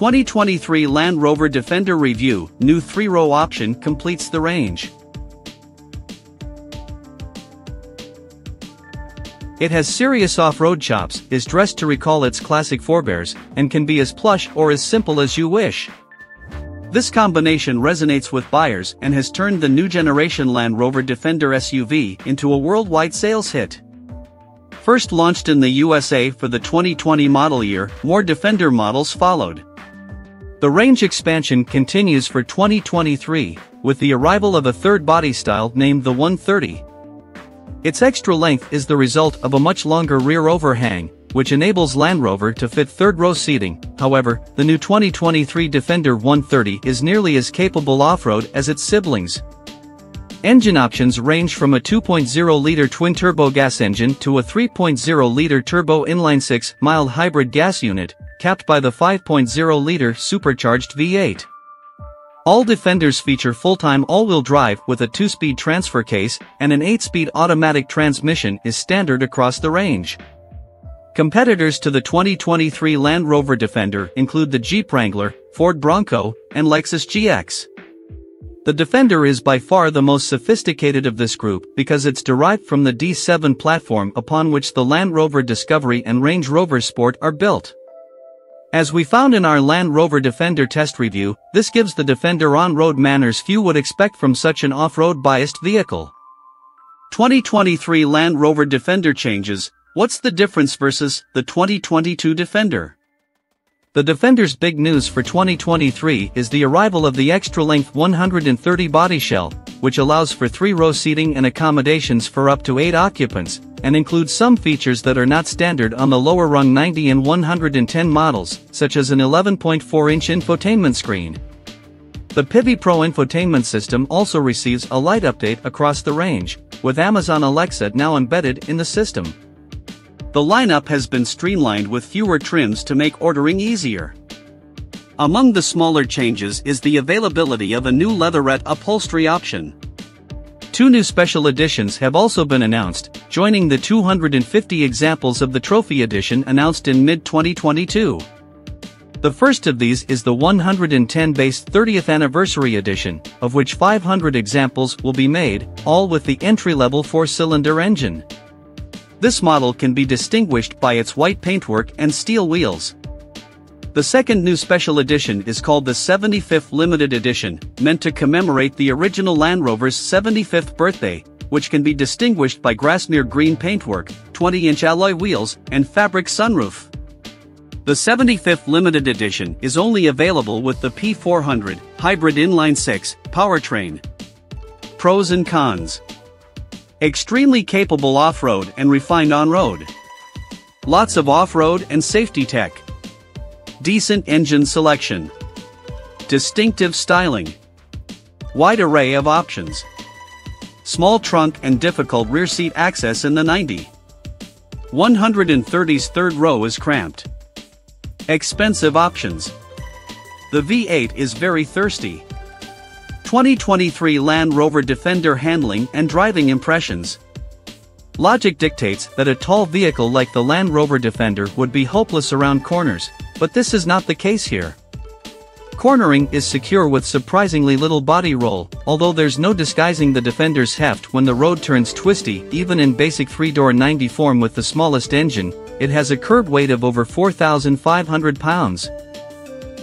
2023 Land Rover Defender Review, new 3-row option completes the range. It has serious off-road chops, is dressed to recall its classic forebears, and can be as plush or as simple as you wish. This combination resonates with buyers and has turned the new generation Land Rover Defender SUV into a worldwide sales hit. First launched in the USA for the 2020 model year, more Defender models followed. The range expansion continues for 2023, with the arrival of a third body style named the 130. Its extra length is the result of a much longer rear overhang, which enables Land Rover to fit third-row seating, however, the new 2023 Defender 130 is nearly as capable off-road as its siblings. Engine options range from a 2.0-liter twin-turbo gas engine to a 3.0-liter turbo inline-six mild hybrid gas unit, capped by the 5.0-liter supercharged V8. All Defenders feature full-time all-wheel drive with a 2-speed transfer case and an 8-speed automatic transmission is standard across the range. Competitors to the 2023 Land Rover Defender include the Jeep Wrangler, Ford Bronco, and Lexus GX. The Defender is by far the most sophisticated of this group because it's derived from the D7 platform upon which the Land Rover Discovery and Range Rover Sport are built. As we found in our Land Rover Defender test review, this gives the Defender on-road manners few would expect from such an off-road biased vehicle. 2023 Land Rover Defender changes, what's the difference versus the 2022 Defender? The Defender's big news for 2023 is the arrival of the extra-length 130 body shell, which allows for three-row seating and accommodations for up to 8 occupants, and includes some features that are not standard on the lower rung 90 and 110 models, such as an 11.4-inch infotainment screen. The Pivi Pro infotainment system also receives a light update across the range, with Amazon Alexa now embedded in the system. The lineup has been streamlined with fewer trims to make ordering easier. Among the smaller changes is the availability of a new leatherette upholstery option. Two new special editions have also been announced, joining the 250 examples of the Trophy Edition announced in mid-2022. The first of these is the 110 base 30th Anniversary Edition, of which 500 examples will be made, all with the entry-level four-cylinder engine. This model can be distinguished by its white paintwork and steel wheels. The second new special edition is called the 75th Limited Edition, meant to commemorate the original Land Rover's 75th birthday, which can be distinguished by Grasmere green paintwork, 20-inch alloy wheels, and fabric sunroof. The 75th Limited Edition is only available with the P400 hybrid inline-six powertrain. Pros and cons. Extremely capable off-road and refined on-road. Lots of off-road and safety tech. Decent engine selection. Distinctive styling. Wide array of options. Small trunk and difficult rear seat access in the 90. 130's third row is cramped. Expensive options. The V8 is very thirsty. 2023 Land Rover Defender handling and driving impressions. Logic dictates that a tall vehicle like the Land Rover Defender would be hopeless around corners, but this is not the case here. Cornering is secure with surprisingly little body roll, although there's no disguising the Defender's heft when the road turns twisty even in basic 3-door 90 form with the smallest engine, it has a curb weight of over 4,500 pounds.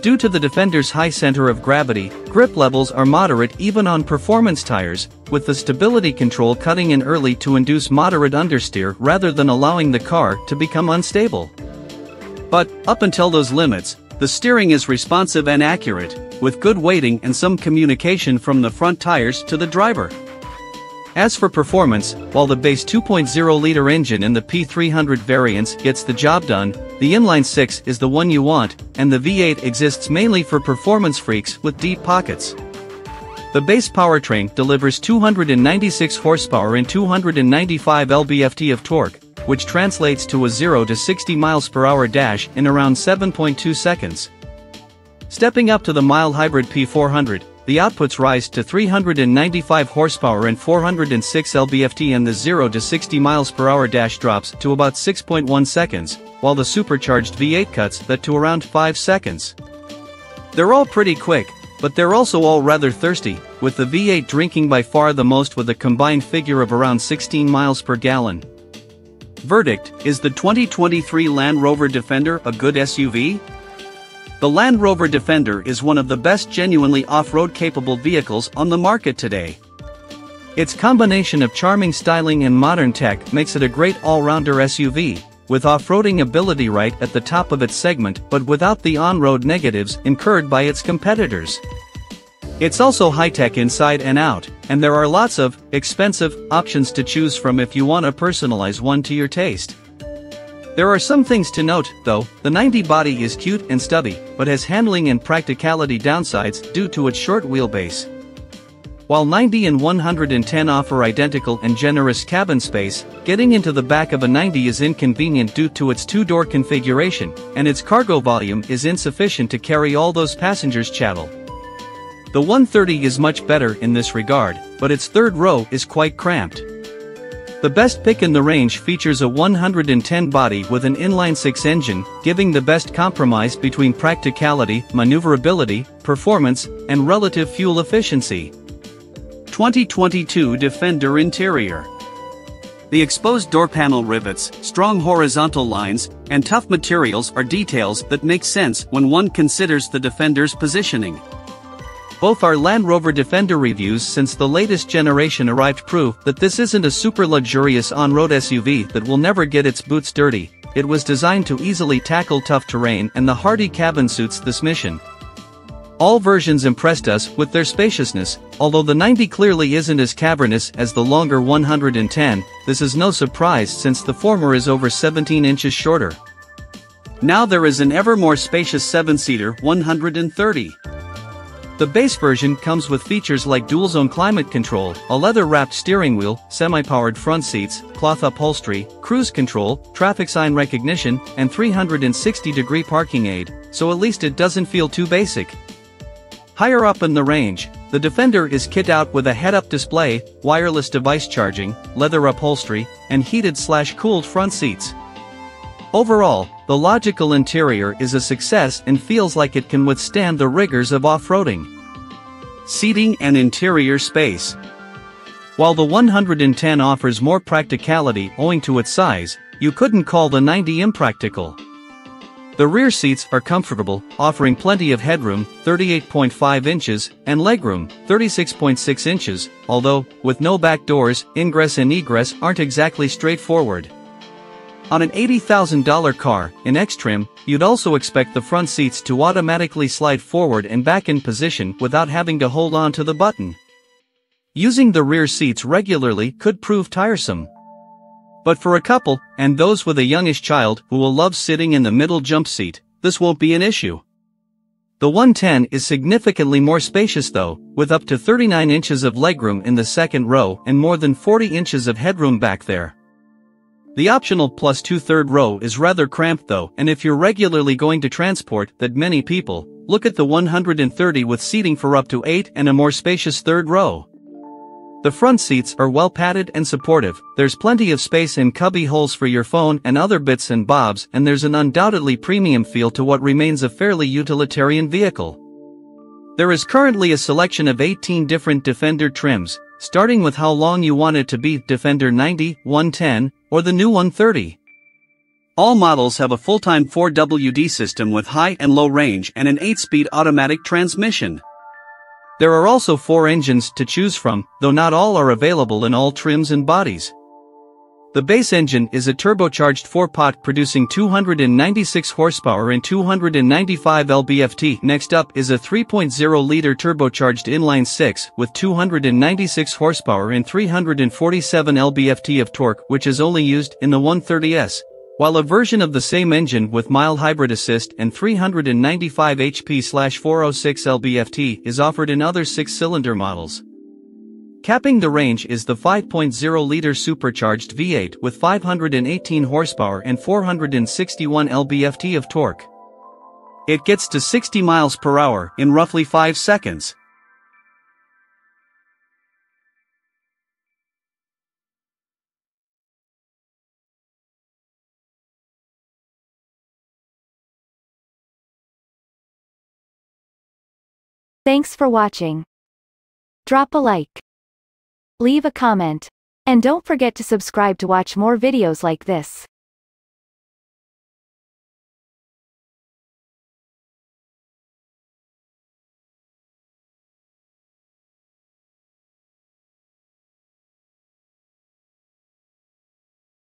Due to the Defender's high center of gravity, grip levels are moderate even on performance tires, with the stability control cutting in early to induce moderate understeer rather than allowing the car to become unstable. But, up until those limits, the steering is responsive and accurate, with good weighting and some communication from the front tires to the driver. As for performance, while the base 2.0-liter engine in the P300 variants gets the job done, the inline-six is the one you want, and the V8 exists mainly for performance freaks with deep pockets. The base powertrain delivers 296 horsepower and 295 lb-ft of torque, which translates to a 0 to 60 miles per hour dash in around 7.2 seconds. Stepping up to the mild hybrid P400, the outputs rise to 395 horsepower and 406 lb-ft and the 0 to 60 miles per hour dash drops to about 6.1 seconds, while the supercharged V8 cuts that to around 5 seconds. They're all pretty quick, but they're also all rather thirsty, with the V8 drinking by far the most with a combined figure of around 16 miles per gallon. Verdict, is the 2023 Land Rover Defender a good SUV? The Land Rover Defender is one of the best genuinely off-road capable vehicles on the market today. Its combination of charming styling and modern tech makes it a great all-rounder SUV, with off-roading ability right at the top of its segment but without the on-road negatives incurred by its competitors. It's also high-tech inside and out, and there are lots of, expensive, options to choose from if you want to personalize one to your taste. There are some things to note, though, the 90 body is cute and stubby, but has handling and practicality downsides due to its short wheelbase. While 90 and 110 offer identical and generous cabin space, getting into the back of a 90 is inconvenient due to its two-door configuration, and its cargo volume is insufficient to carry all those passengers chattel. The 130 is much better in this regard, but its third row is quite cramped. The best pick in the range features a 110 body with an inline-six engine, giving the best compromise between practicality, maneuverability, performance, and relative fuel efficiency. 2022 Defender Interior The exposed door panel rivets, strong horizontal lines, and tough materials are details that make sense when one considers the Defender's positioning. Both our Land Rover Defender reviews since the latest generation arrived prove that this isn't a super luxurious on-road SUV that will never get its boots dirty, it was designed to easily tackle tough terrain and the hardy cabin suits this mission. All versions impressed us with their spaciousness, although the 90 clearly isn't as cavernous as the longer 110, this is no surprise since the former is over 17 inches shorter. Now there is an ever more spacious 7-seater 130. The base version comes with features like dual-zone climate control, a leather-wrapped steering wheel, semi-powered front seats, cloth upholstery, cruise control, traffic sign recognition, and 360-degree parking aid, so at least it doesn't feel too basic. Higher up in the range, the Defender is kit out with a head-up display, wireless device charging, leather upholstery, and heated-slash-cooled front seats. Overall, the logical interior is a success and feels like it can withstand the rigors of off-roading. Seating and interior space. While the 110 offers more practicality owing to its size, you couldn't call the 90 impractical. The rear seats are comfortable, offering plenty of headroom, 38.5 inches, and legroom, 36.6 inches, although, with no back doors, ingress and egress aren't exactly straightforward. On an $80,000 car, in X-Trim, you'd also expect the front seats to automatically slide forward and back in position without having to hold on to the button. Using the rear seats regularly could prove tiresome. But for a couple, and those with a youngish child who will love sitting in the middle jump seat, this won't be an issue. The 110 is significantly more spacious though, with up to 39 inches of legroom in the second row and more than 40 inches of headroom back there. The optional plus two-third row is rather cramped though and if you're regularly going to transport that many people, look at the 130 with seating for up to 8 and a more spacious third row. The front seats are well padded and supportive, there's plenty of space in cubby holes for your phone and other bits and bobs and there's an undoubtedly premium feel to what remains a fairly utilitarian vehicle. There is currently a selection of 18 different Defender trims, starting with how long you want it to be Defender 90, 110, or the new 130. All models have a full-time 4WD system with high and low range and an 8-speed automatic transmission. There are also four engines to choose from, though not all are available in all trims and bodies. The base engine is a turbocharged 4-pot producing 296 horsepower and 295 lb-ft. Next up is a 3.0-liter turbocharged inline-six with 296 horsepower and 347 lb-ft of torque which is only used in the 130s. While a version of the same engine with mild hybrid assist and 395 HP/406 lb-ft is offered in other six-cylinder models. Capping the range is the 5.0-liter supercharged V8 with 518 horsepower and 461 lb-ft of torque. It gets to 60 miles per hour in roughly 5 seconds. Thanks for watching. Drop a like. Leave a comment. And don't forget to subscribe to watch more videos like this.